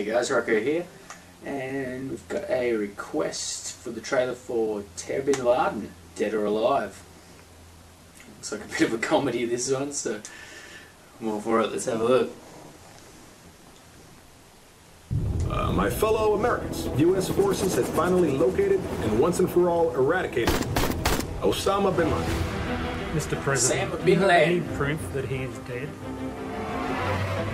Hey guys, Rocco here, and we've got a request for the trailer for Ter Bin Laden, Dead or Alive. Looks like a bit of a comedy this one, so I'm all for it. Let's have a look. Uh, my fellow Americans, U.S. forces have finally located and once and for all eradicated Osama bin Laden. Mr. President, Osama do you have any proof that he is dead?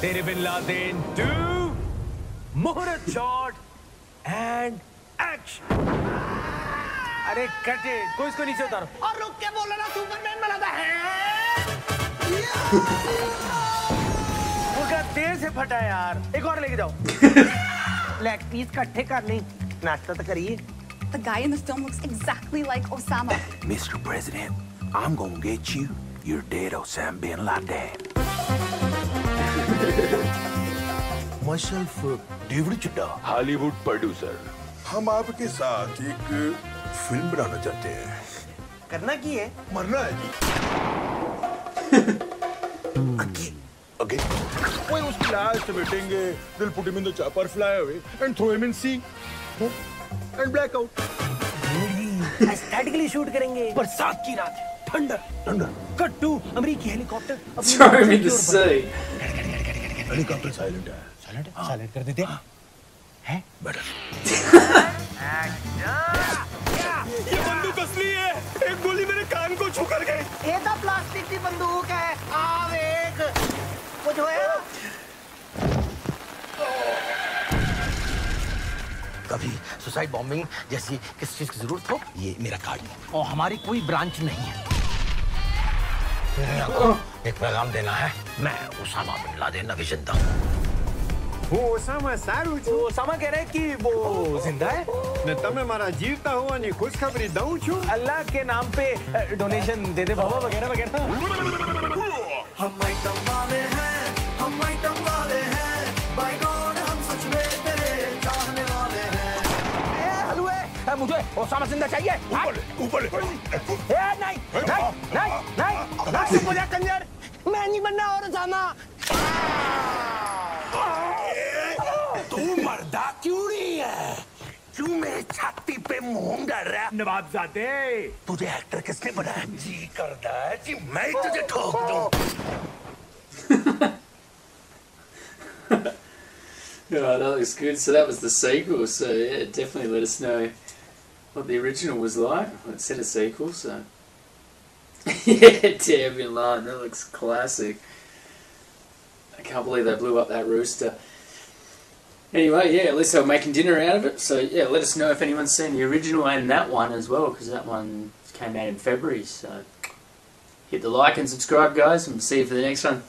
Tere bin Laden, two, Muhammad shot, and action. अरे cut it, कोई इसको नीचे उतारो और रुक के बोलो ना सुपरमैन बनाता है मुर्गा तेज से फटा यार एक और लेके जाओ लेग पीस इकट्ठे कर नहीं नाश्ता तो करिए The guy in the film looks exactly like Osama. Mr. President, I'm gonna get you your dead Osama bin Laden. Myself, uh, David Chidda. Hollywood producer हम आपके साथ एक फ़िल्म बनाना चाहते हैं करना की है मरना है जी अगे अगे ओए उसकी लाश पे बैठेंगे दिल put in the chopper fly away and throw him in sea and black out aesthetically shoot करेंगे बरसात की रात ठंडा ठंडा कट टू अमेरिकी हेलीकॉप्टर in the ऊंचाई की हेलीकॉप्टर साइलेंट है बढ़- साइलेंट कर देते हैं बेटर ये बंदूक असली है एक गोली मेरे कान को छू कर गई ये तो प्लास्टिक की बंदूक है सुसाइड बॉम्बिंग जैसी किस चीज की जरूरत हो ये मेरा कार्ड है और हमारी कोई ब्रांच नहीं है दुनिया को एक पैगाम देना है मैं उसामा बिन लादेन अभी जिंदा हूँ હું ઓસામા સારું છું ओसामा कह रहे हैं कि वो जिंदा है ને તમે મારા જીવતા હોવાની ખુશખબરી દઉં છું अल्लाह के नाम पे डोनेशन दे दे बाबा वगैरह वगैरह हम आइटम वाले हैं हम आइटम वाले हैं मुझे ओसामा ज़िंदा चाहिए। ऊपर ऊपर। ए, नहीं नहीं नहीं नहीं नहीं चुप कंजर मैं नहीं बनना और ओसामा। तू मर्दा क्यों नहीं है? क्यों मेरे छाती पे मुँह डाल रहा है? नवाबजादे तुझे एक्टर किसने बनाया? जी करता है। कि मैं तुझे ठोक दूँ। Oh, that looks good. So that was the sequel. So yeah, definitely let us know. What the original was like. It said a sequel, so yeah, Bin Laden. That looks classic. I can't believe they blew up that rooster. Anyway, yeah, at least they were making dinner out of it. So yeah, let us know if anyone's seen the original and that one as well, because that one came out in February. So hit the like and subscribe, guys, and see you for the next one.